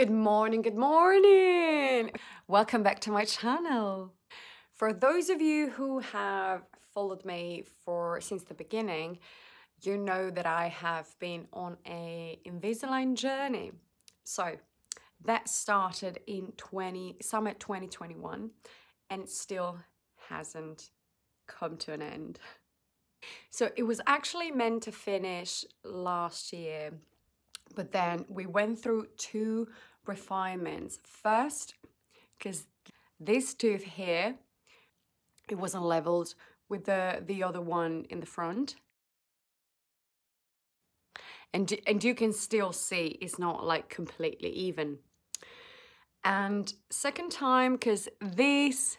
Good morning, good morning. Welcome back to my channel. For those of you who have followed me for since the beginning, you know that I have been on a Invisalign journey. So that started in 20 summer 2021 and it still hasn't come to an end. So it was actually meant to finish last year but then we went through two refinements. First, because this tooth here, it wasn't leveled with the, the other one in the front. And, and you can still see it's not like completely even. And second time, because this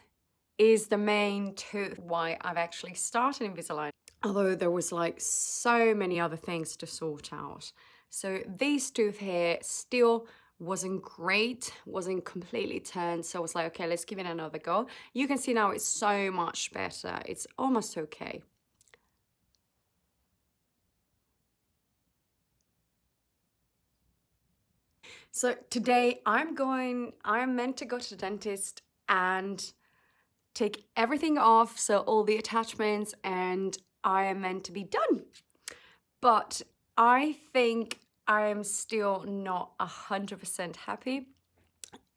is the main tooth why I've actually started Invisalign. Although there was like so many other things to sort out. So this tooth here still wasn't great, wasn't completely turned. So I was like, okay, let's give it another go. You can see now it's so much better. It's almost okay. So today I'm going, I'm meant to go to the dentist and take everything off. So all the attachments and I am meant to be done. But I think I am still not 100% happy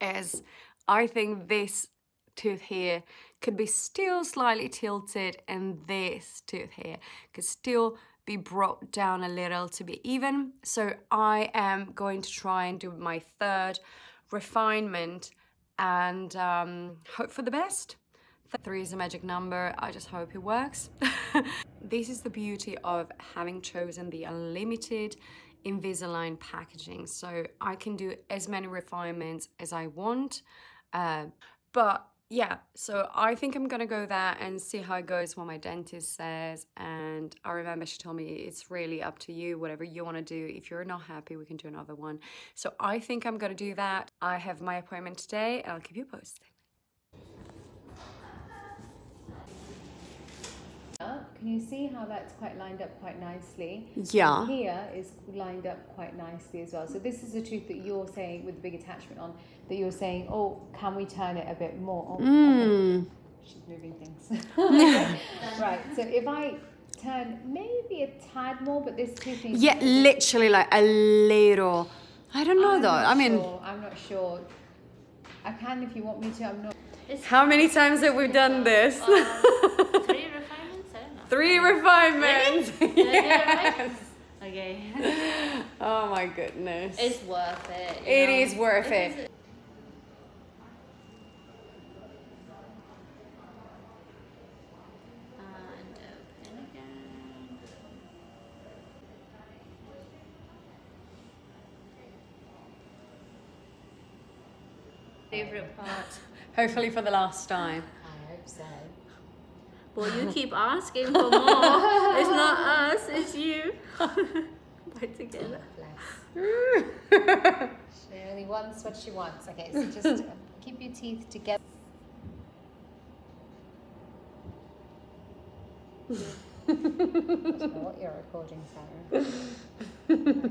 as I think this tooth here could be still slightly tilted and this tooth here could still be brought down a little to be even. So I am going to try and do my third refinement and um, hope for the best. Three is a magic number. I just hope it works. this is the beauty of having chosen the unlimited Invisalign packaging. So I can do as many refinements as I want. Uh, but yeah, so I think I'm gonna go there and see how it goes, what my dentist says. And I remember she told me it's really up to you, whatever you wanna do. If you're not happy, we can do another one. So I think I'm gonna do that. I have my appointment today and I'll keep you posted. Can you see how that's quite lined up quite nicely? Yeah. And here is lined up quite nicely as well. So this is a tooth that you're saying with the big attachment on that you're saying, oh, can we turn it a bit more? Oh, mm. She's moving things. right. So if I turn maybe a tad more, but this tooth needs Yeah, literally like a little. I don't know I'm though. I mean, sure. I'm not sure. I can if you want me to. I'm not. how many times have we done this? Um, three refinements? I don't know. Three refinements. Really? Did I do Yes. Okay. Oh my goodness. it's worth it. It know? is worth it. it. is- And open again. Favorite part. Hopefully for the last time. I hope so. Well, you keep asking for more. it's not us, it's you. We're together. She only wants what she wants. Okay, so just uh, keep your teeth together. I what you're recording, Sarah. Together.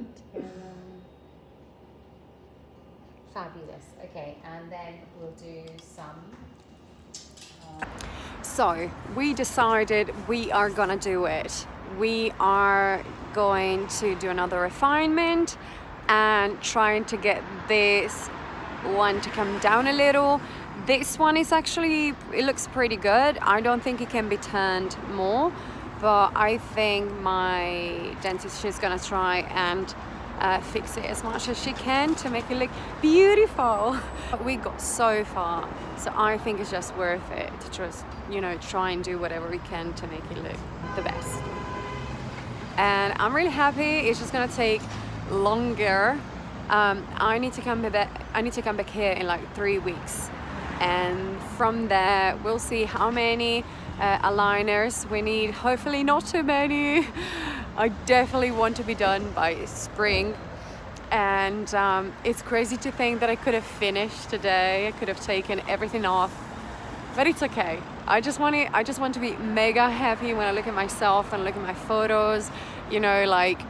Fabulous. Okay, and then we'll do some. uh, So we decided we are gonna do it. We are going to do another refinement and trying to get this one to come down a little. This one is actually, it looks pretty good. I don't think it can be turned more, but I think my dentist, she's gonna try and uh, fix it as much as she can to make it look beautiful. We got so far, so I think it's just worth it to just, you know, try and do whatever we can to make it look the best. And I'm really happy. It's just gonna take longer. Um, I need to come back. I need to come back here in like three weeks, and from there we'll see how many uh, aligners we need. Hopefully not too many. I definitely want to be done by spring. And um, it's crazy to think that I could have finished today. I could have taken everything off, but it's okay. I just want to. I just want to be mega happy when I look at myself and look at my photos. You know, like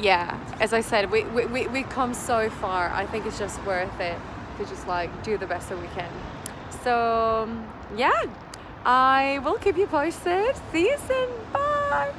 yeah, as I said, we, we, we, come so far. I think it's just worth it to just like do the best that we can. So, yeah, I will keep you posted. See you soon. Bye.